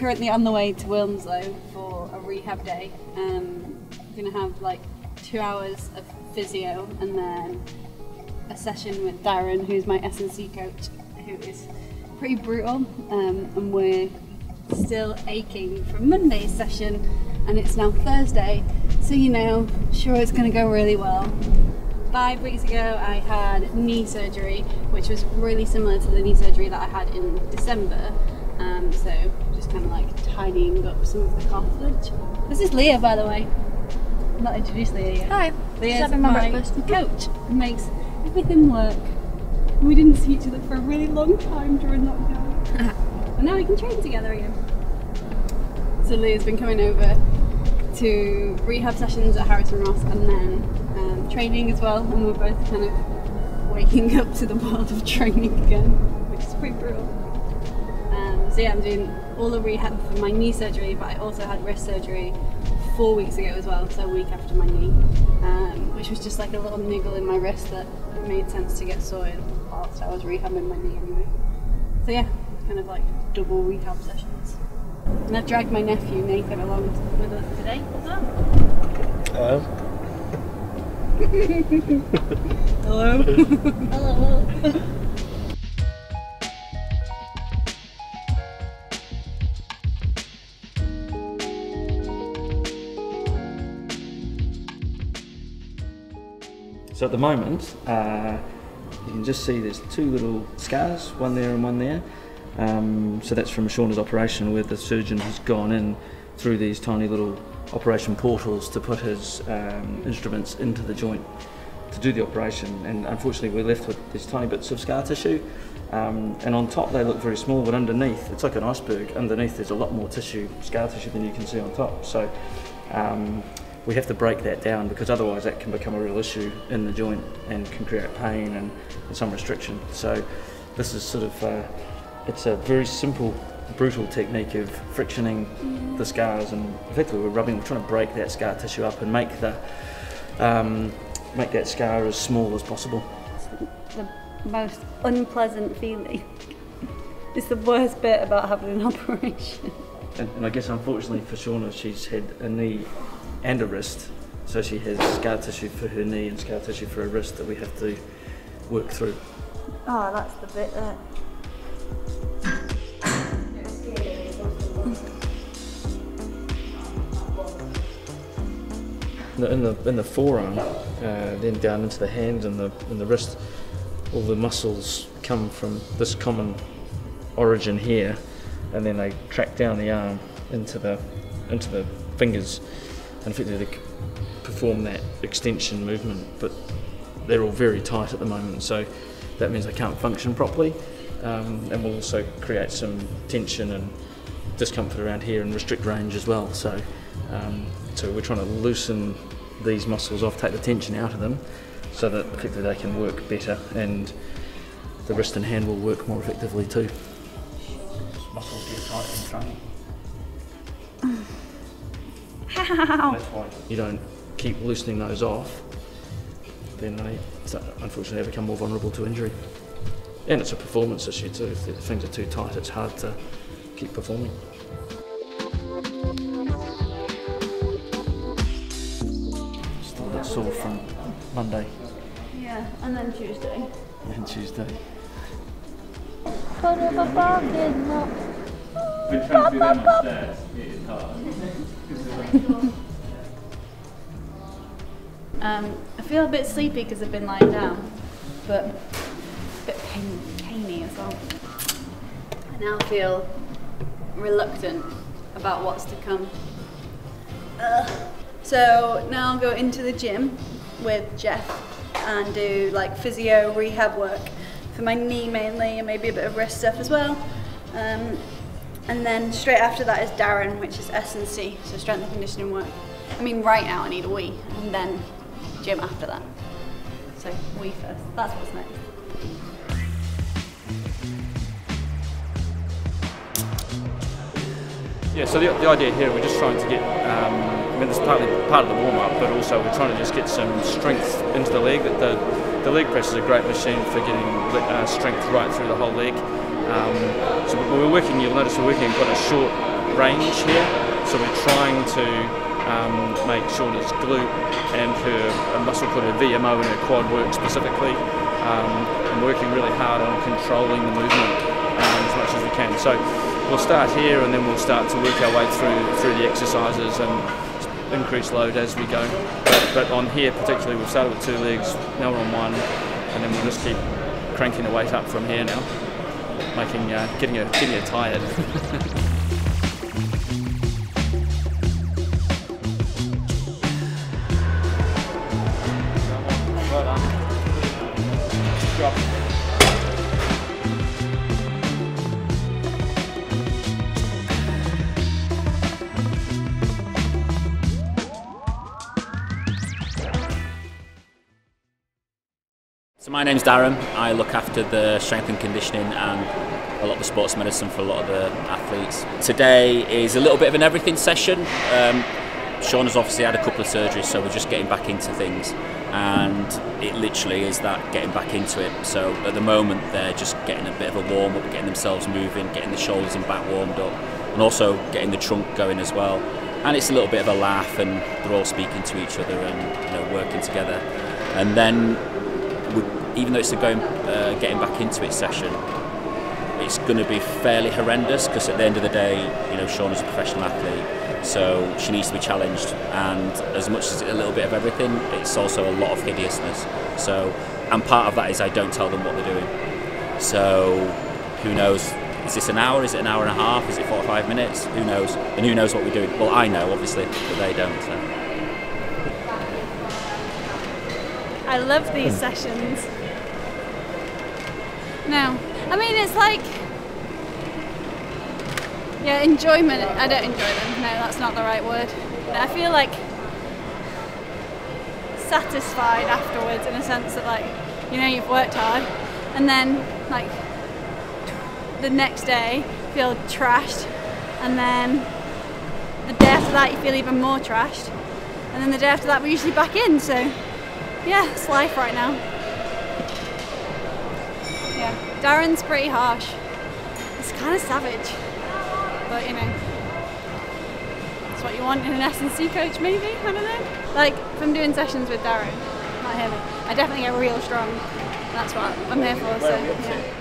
currently on the way to Wilmslow for a rehab day. Um, we're gonna have like two hours of physio and then a session with Darren, who's my S&C coach, who is pretty brutal. Um, and we're still aching from Monday's session, and it's now Thursday, so you know, sure it's gonna go really well. Five weeks ago, I had knee surgery, which was really similar to the knee surgery that I had in December. Um, so just kind of like tidying up some of the cartilage. This is Leah, by the way. I'm not introduced Leah yet. Hi. Leah's having my my breakfast. coach. and makes everything work. We didn't see each other for a really long time during lockdown. and now we can train together again. So Leah's been coming over to rehab sessions at Harris and Ross and then um, training as well. And we're both kind of waking up to the world of training again, which is pretty brutal. Um, so yeah, I'm doing all the rehab for my knee surgery, but I also had wrist surgery four weeks ago as well, so a week after my knee, um, which was just like a little niggle in my wrist that made sense to get sorted whilst I was rehabbing my knee anyway. So yeah, kind of like double rehab sessions. And I've dragged my nephew Nathan along with us today as well. Hello. Hello. So at the moment, uh, you can just see there's two little scars, one there and one there. Um, so that's from Shauna's operation where the surgeon has gone in through these tiny little operation portals to put his um, instruments into the joint to do the operation. And unfortunately, we're left with these tiny bits of scar tissue. Um, and on top they look very small, but underneath it's like an iceberg. Underneath there's a lot more tissue, scar tissue, than you can see on top. So um, we have to break that down because otherwise that can become a real issue in the joint and can create pain and, and some restriction. So this is sort of uh, it's a very simple, brutal technique of frictioning the scars and effectively we're rubbing, we're trying to break that scar tissue up and make the um, make that scar as small as possible. the most unpleasant feeling. It's the worst bit about having an operation. And, and I guess unfortunately for Shauna, she's had a knee and a wrist, so she has scar tissue for her knee and scar tissue for her wrist that we have to work through. Oh, that's the bit there. In the, in the, in the forearm, uh, then down into the hand and the, and the wrist, all the muscles come from this common origin here, and then they track down the arm into the, into the fingers, and effectively they perform that extension movement. But they're all very tight at the moment, so that means they can't function properly, um, and will also create some tension and discomfort around here and restrict range as well. So, um, so we're trying to loosen these muscles off, take the tension out of them, so that effectively they can work better, and the wrist and hand will work more effectively too. Muscles get tight in That's why you don't keep loosening those off, then they unfortunately become more vulnerable to injury. And it's a performance issue too. If things are too tight, it's hard to keep performing. Still a bit sore from Monday Yeah, and then Tuesday. and Tuesday. Put up a parking Um, I feel a bit sleepy because I've been lying down, but a bit pain, painy as well. I now feel reluctant about what's to come. Ugh. So now I'll go into the gym with Jeff and do like physio rehab work for my knee mainly and maybe a bit of wrist stuff as well. Um, and then straight after that is Darren, which is S&C, so strength and conditioning work. I mean, right now I need a wee, and then gym after that. So wee first. That's what's next. Yeah, so the, the idea here, we're just trying to get, um, I mean, it's partly part of the warm up, but also we're trying to just get some strength into the leg. That the, the leg press is a great machine for getting uh, strength right through the whole leg. Um, so we're working, you'll notice we're working in quite a short range here. So we're trying to um, make Shauna's glute and her muscle called her VMO and her quad work specifically, um, and working really hard on controlling the movement um, as much as we can. So we'll start here and then we'll start to work our way through through the exercises and increase load as we go. But, but on here particularly, we've started with two legs, now we're on one, and then we'll just keep cranking the weight up from here now, making uh, getting her getting her tired. So my name's Darren. I look after the strength and conditioning and a lot of the sports medicine for a lot of the athletes. Today is a little bit of an everything session. Um, Sean has obviously had a couple of surgeries, so we're just getting back into things, and it literally is that getting back into it. So at the moment, they're just getting a bit of a warm up, getting themselves moving, getting the shoulders and back warmed up, and also getting the trunk going as well. And it's a little bit of a laugh, and they're all speaking to each other and you know working together. And then even though it's a going, uh, getting back into it session, it's going to be fairly horrendous because at the end of the day, you know, Sean is a professional athlete, so she needs to be challenged. And as much as a little bit of everything, it's also a lot of hideousness. So, and part of that is I don't tell them what they're doing. So, who knows? Is this an hour? Is it an hour and a half? Is it 45 minutes? Who knows? And who knows what we're doing? Well, I know, obviously, but they don't. So. I love these sessions. No, I mean it's like yeah, enjoyment. I don't enjoy them. No, that's not the right word. I feel like satisfied afterwards in a sense that like you know you've worked hard, and then like the next day feel trashed, and then the day after that you feel even more trashed, and then the day after that we're usually back in. So yeah, it's life right now. Darren's pretty harsh. He's kind of savage, but you know, it's what you want in an S&C coach, maybe. I don't know. Like from doing sessions with Darren, not him. I definitely get real strong. That's what I'm here for. So yeah.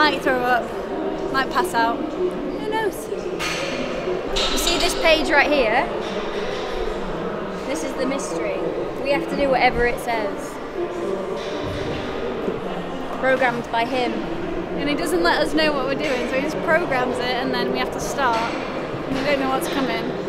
Might throw up, might pass out. Who knows? You see this page right here? This is the mystery. We have to do whatever it says. Programmed by him. And he doesn't let us know what we're doing, so he just programs it and then we have to start. We don't know what's coming.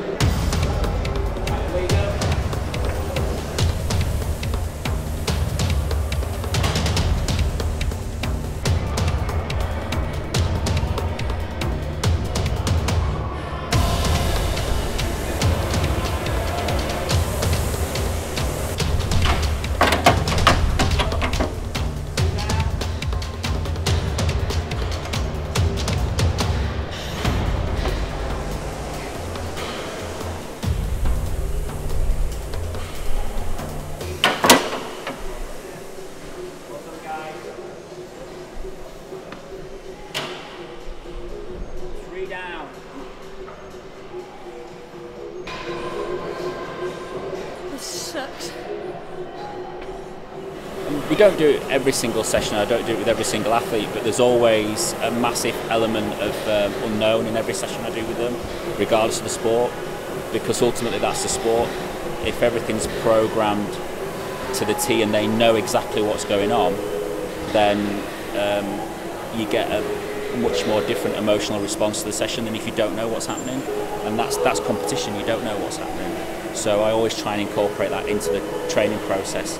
Don't do it every single session. I don't do it with every single athlete, but there's always a massive element of um, unknown in every session I do with them, regardless of the sport, because ultimately that's the sport. If everything's programmed to the T and they know exactly what's going on, then um, you get a much more different emotional response to the session than if you don't know what's happening. And that's that's competition. You don't know what's happening. So I always try and incorporate that into the training process,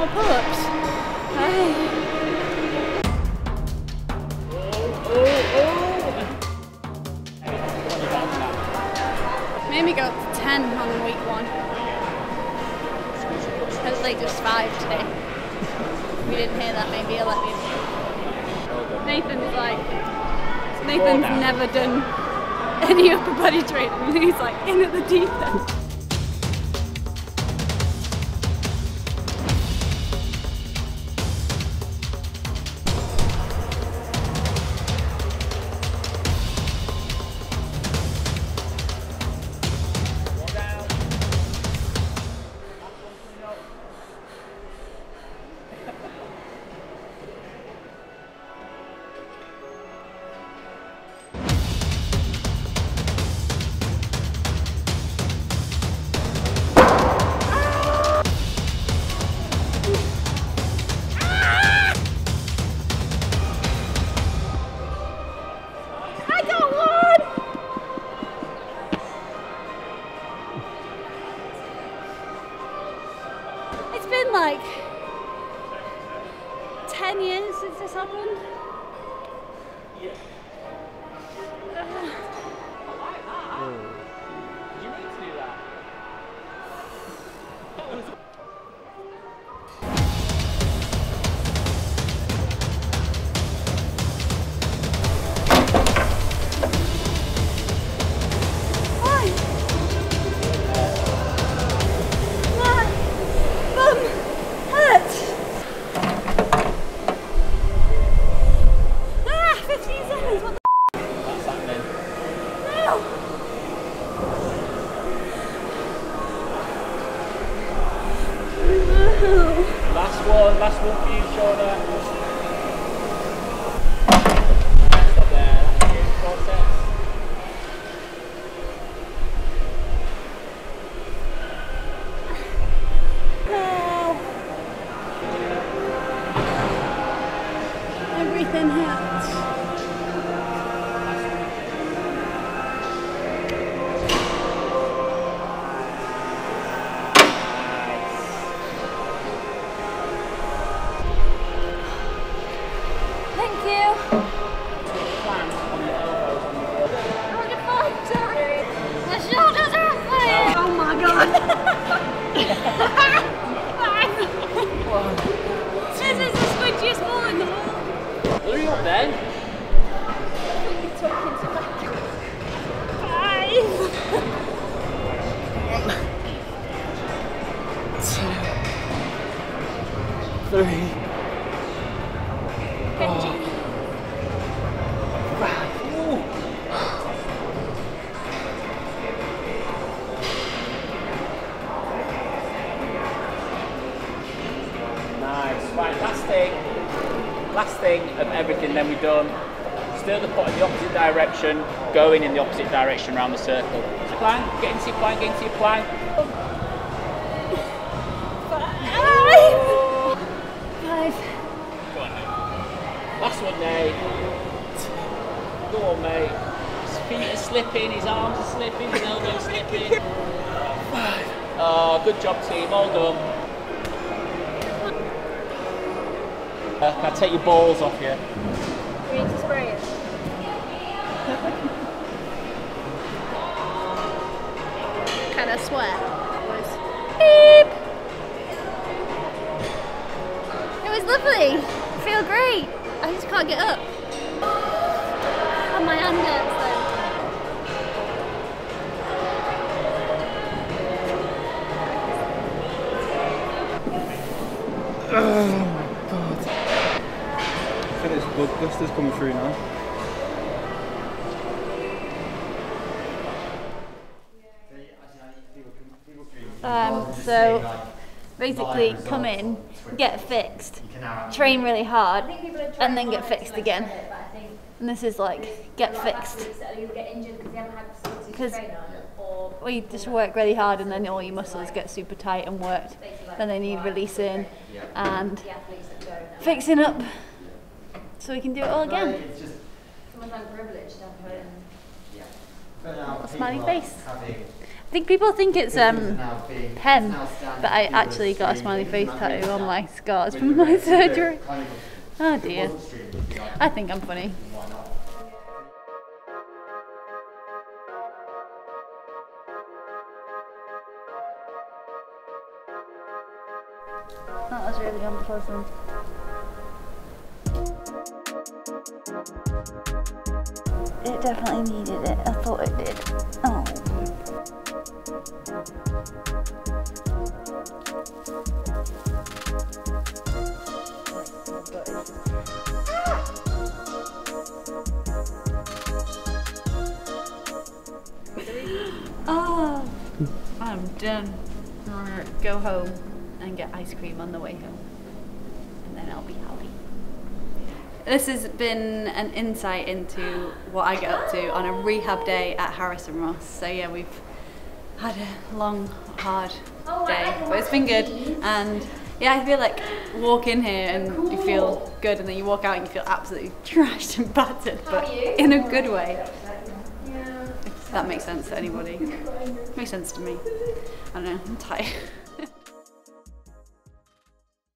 more pull-ups. Hey. Made me go up to 10 on week one. Like just five today. We didn't hear that, maybe he'll let me. Nathan's like, Nathan's never done any upper body training. He's like in at the deep end. Last one, last one for you, Shauna. Then we're done. Stir the pot in the opposite direction, going in the opposite direction around the circle. Plank, get into your plank, get into your plank. Last one, Nate. Go on, mate. His feet are slipping, his arms are slipping, his elbows are slipping. Oh, good job, team. All done. Uh, can I take your balls off you? We need to spray it. Can I swear? Beep. It was lovely. I feel great. I just can't get up. And my hand hurts though. Oh my god. I think this blood blister's coming through now. Um, so basically come in, get fixed, train really hard, and then get fixed again. And this is like get fixed because we just work really hard and then all your muscles get super tight and worked. Then they need releasing and fixing up so we can do it all again. A smiley face. I think people think it's um pen, but I actually got a smiley face tattoo on my scars from my surgery. Oh dear. I think I'm funny. That was really unpleasant. It definitely needed it. I thought it did. Oh. Oh, I'm done. Go home and get ice cream on the way home. And then I'll be happy. This has been an insight into what I get up to on a rehab day at Harris and Ross. So yeah, we've had a long, hard day, but it's been good. And yeah, I feel like walk in here and you feel good, and then you walk out and you feel absolutely trashed and battered, but in a good way. If that makes sense to anybody. Makes sense to me. I don't know, I'm tired.